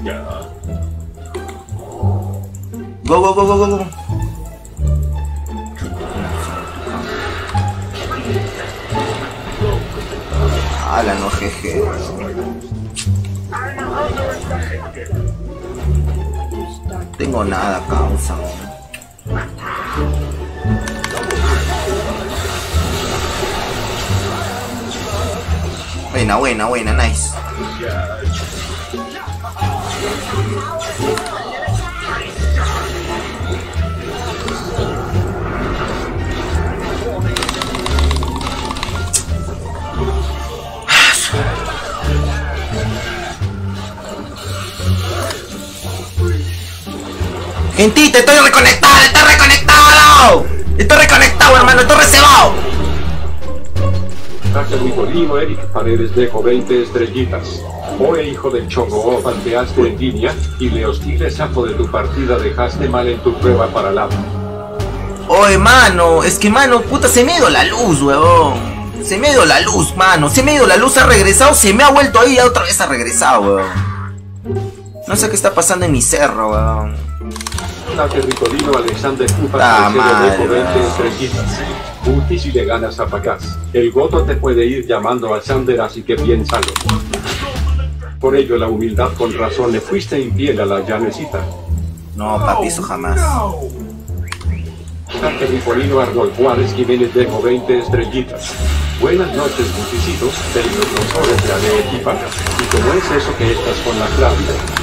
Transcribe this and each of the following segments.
Go, go, go, go, go, go. Ala, no, jeje. Tengo nada, causa. Buena, buena, buena, nice. Gentita, estoy reconectado, estoy reconectado. Estoy reconectado, hermano, estoy reservado. Hacker Nicolino Eric Paredes dejo 20 estrellitas. Oe hijo del chongo o panteaste en línea, y le hostile sapo de tu partida dejaste mal en tu prueba para la Oye, mano, es que, mano, puta, se me ido la luz, huevón. Se me ha ido la luz, mano. Se me ha ido la luz, ha regresado, se me ha vuelto ahí y otra vez ha regresado, huevón. No sé qué está pasando en mi cerro, weón. Alexander Cupa Ah, 20 weón. Puti si le ganas a Pacas. El goto te puede ir llamando a Sander así que piénsalo. Por ello la humildad con razón le fuiste infiel a la llanecita. No, papi, eso jamás. Hacker Nicolino Arnold Juárez Jiménez dejo 20 estrellitas. Buenas noches, Buticito, de los profesores de la de. ¿Y cómo es eso que estás con la Claudia?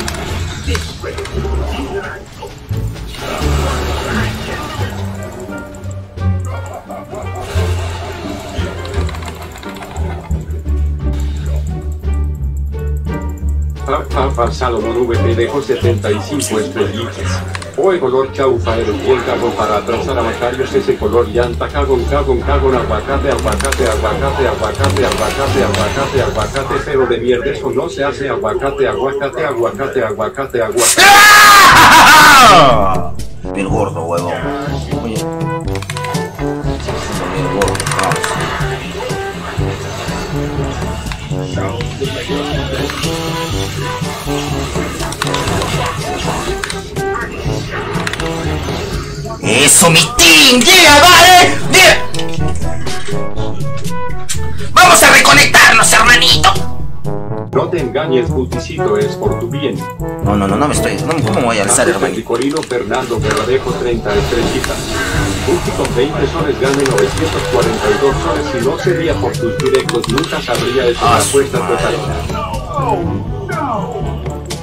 Papa Salomón VP dejo 75 estrellitas. Hoy color chaufa el cago para atrasar a Macarios ese color llanta cagón cagón cagón aguacate aguacate aguacate aguacate aguacate aguacate aguacate pero de mierda eso no se hace aguacate aguacate aguacate aguacate aguacate Bien gordo, huevón. ¡Eso, mi team! ¡Yeah, vale! ¡Yeah! ¡Vamos a reconectarnos, hermanito! No te engañes Buticito es por tu bien. No, no, no, no me estoy... No, ¿Cómo voy a alzar, hermanito? Nicolino Fernando Guerradejo 30 estrellitas. Buti con 20 soles gane 942 soles si no sería por tus directos nunca sabría esa Ah, apuesta su madre. total.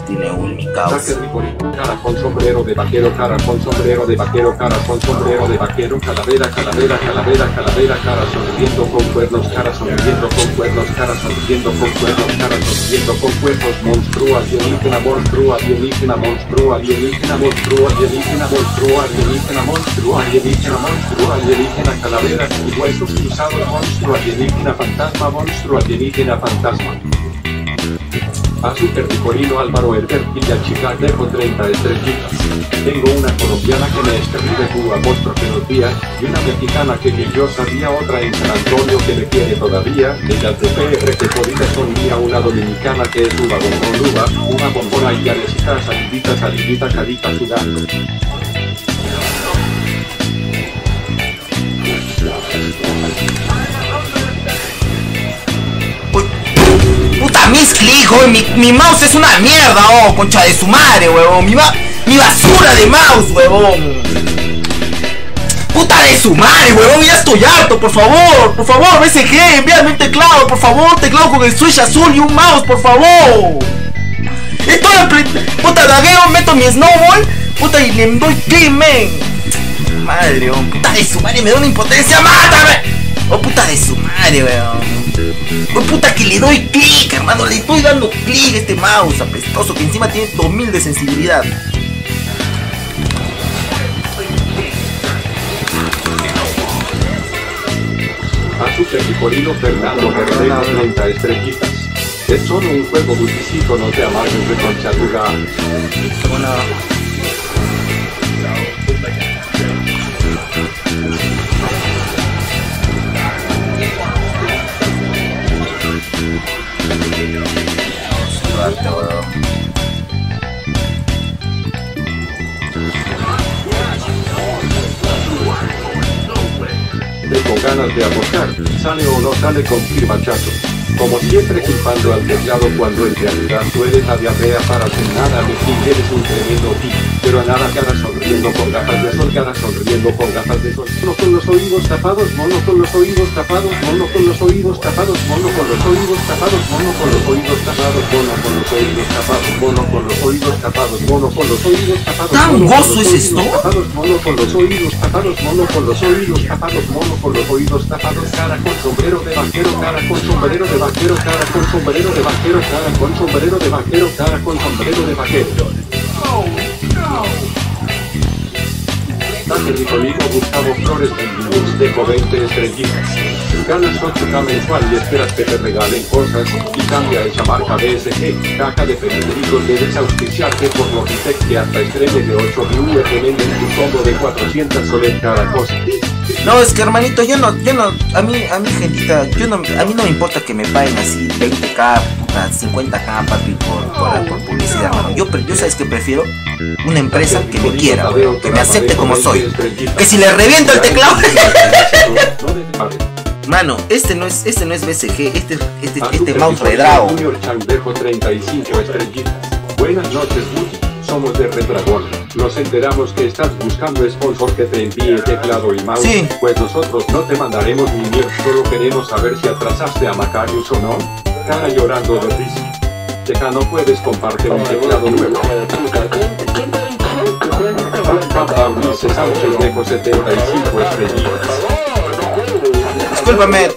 Tiene un mi causa. Hacker Nicolino, cara con sombrero de vaquero, cara con sombrero de vaquero, cara con sombrero de vaquero, calavera, calavera, calavera, calavera, cara sonriendo con cuernos, cara sonriendo con cuernos, cara sonriendo con cuernos, cara sonriendo con cuernos, monstruo alienígena, monstruo alienígena, monstruo alienígena, monstruo alienígena, monstruo alienígena, monstruo alienígena, monstruo alienígena, calavera y huesos monstruo alienígena, fantasma, monstruo alienígena, fantasma. Azúcar Nicolino Álvaro Herber y la chica dejo 30 estrellitas. Tengo una colombiana que me escribe tu apóstrofe los días y una mexicana que ni yo sabía otra en San Antonio que me quiere todavía. Ellas de PR que todavía son mía, una dominicana que es uva bombón una bombona y alecita, salidita, salidita, carita sudando. Mi, mi mouse es una mierda, oh, concha de su madre, huevón. Mi, mi basura de mouse, huevón. Puta de su madre, huevón, ya estoy harto, por favor, por favor, BSG, envíame un teclado, por favor, teclado con el switch azul y un mouse, por favor. Estoy puta lagueo, meto mi snowball, puta y le doy click. Madre, oh, puta de su madre, me da una impotencia, mátame. Oh, puta de su madre, weón. Oh, puta que le doy clic, hermano, le estoy dando clic a este mouse apestoso que encima tiene 2000 de sensibilidad. Azúcar Nicolino Fernando Guerrero 30 estrellitas. Es solo un juego dulcito, no te amargues de conchaduga. Ganas de apostar, sale o no sale confirma chato. Como siempre culpando al teclado cuando en realidad tú eres la diarrea para hacer nada de ti eres un tremendo tipo. Pero a nada cara sonriendo con gafas de sol, cara sonriendo con gafas de sol. Mono con los oídos tapados, mono con los oídos tapados, mono con los oídos tapados, mono con los oídos tapados, mono con los oídos tapados, mono con los oídos tapados, mono con los oídos tapados, mono con los oídos tapados. ¿Tan gozo es esto? Mono con los oídos tapados, mono con los oídos tapados, mono con los oídos tapados, cara con sombrero de vaquero, cara con sombrero de vaquero, cara con sombrero de vaquero, cara con sombrero de vaquero, cara con sombrero de vaquero. Mi conmigo Gustavo Flores del Deco 20 estrellitas. Ganas 8K mensual y esperas que te regalen cosas y cambia esa marca BSG. Caca de Federico debes auspiciarte por Logitech que hasta estrellas de 8 VU te venden tu combo de 400 soles cada cosa. No, es que hermanito, yo no, yo no, a mí, a mí gentita, yo no, a mí no me importa que me paguen así 20k, puta, 50k, papi, por, por, por publicidad, hermano. Yo, yo sabes que prefiero una empresa que me quiera, que me acepte como soy. Que si le reviento el teclado. Mano, este no es, este no es BCG, este, este, este mouse redrago. Junior Chandejo 35 estrellitas. Buenas noches, Woody. Somos de Redragón. Nos enteramos que estás buscando sponsor que te envíe teclado y mouse. Sí. Pues nosotros no te mandaremos ni mierda, solo queremos saber si atrasaste a Macarius o no. Cara llorando de risa. No puedes compartir un teclado nuevo. Papa Ulises Sánchez Dejo 75 estrellitas. Discúlpame.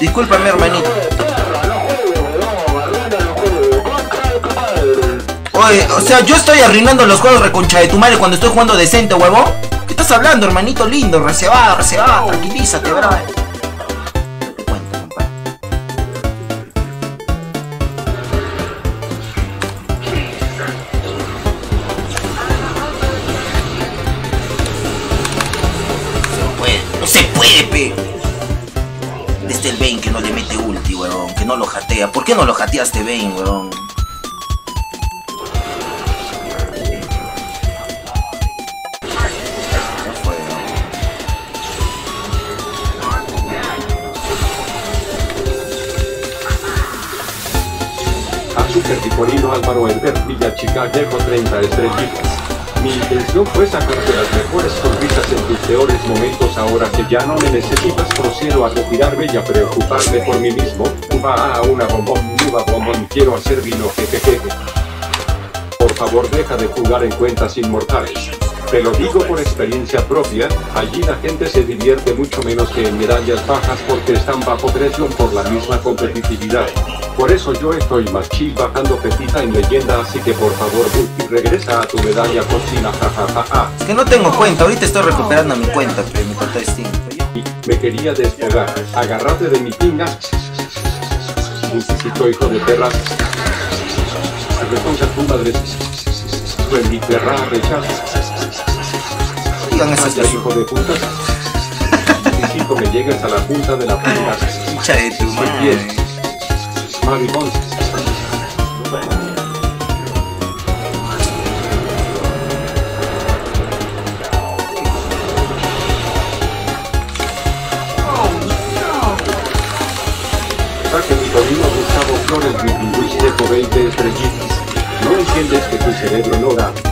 Discúlpame, hermanito. Oye, o sea, yo estoy arruinando los juegos reconcha de tu madre cuando estoy jugando decente, huevo. ¿Qué estás hablando, hermanito lindo? Reservado, reservado, tranquilízate, bro. No se puede, pe. Desde el Bane que no le mete ulti, weón, que no lo jatea. ¿Por qué no lo jateaste, Bane, weón? Weón. Azúcar Picorino Álvaro Elber Villa Chica Dejo 30 estrellitas. Mi intención fue sacarte las mejores sonrisas en tus peores momentos ahora que ya no me necesitas procedo a retirarme y a preocuparme por mí mismo. Va a una bombón, uva bombón, quiero hacer vino, jejeje. Favor deja de jugar en cuentas inmortales. Te lo digo por experiencia propia, allí la gente se divierte mucho menos que en medallas bajas porque están bajo presión por la misma competitividad. Por eso yo estoy más chill bajando pepita en leyenda, así que por favor Buki regresa a tu medalla cochina jajajaja. Es que no tengo cuenta, ahorita estoy recuperando mi cuenta, pe, mi cuenta de Steam. me quería despegar, agárrate de mi pingas. Necesito hijo de perras. Reconcha tu madre. En mi perra rechaza. Digan esas hijo de puta. Necesito que llegues a la punta de la pinga. Chucha de tu madre. Saque mi Gustavo Flores Deco 20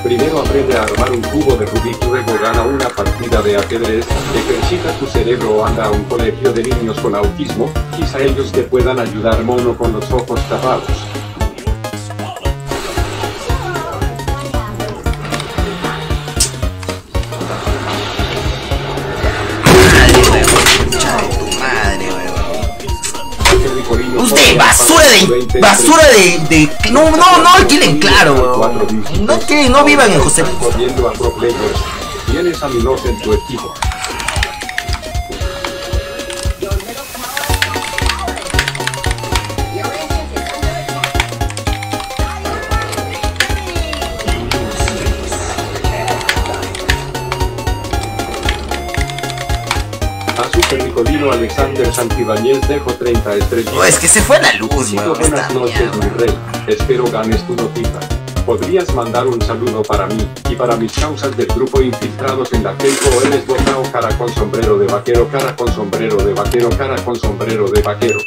Primero aprende a armar un cubo de Rubik, luego gana una partida de ajedrez. Ejercita tu cerebro o anda a un colegio de niños con autismo. Quizá ellos te puedan ayudar mono con los ojos tapados. De. basura de. de no, no, no alquilen claro. No que no vivan en José. Corriendo a pro players. Tienes a Milos en tu equipo. Nicolino Alexander Santibáñez dejo 30 estrellas. No, es que se fue la luz, buenas noches, mi rey. Espero ganes tu notita. Podrías mandar un saludo para mí y para mis causas del grupo infiltrados en la Keiko eres botao cara con sombrero de vaquero, cara con sombrero de vaquero, cara con sombrero de vaquero.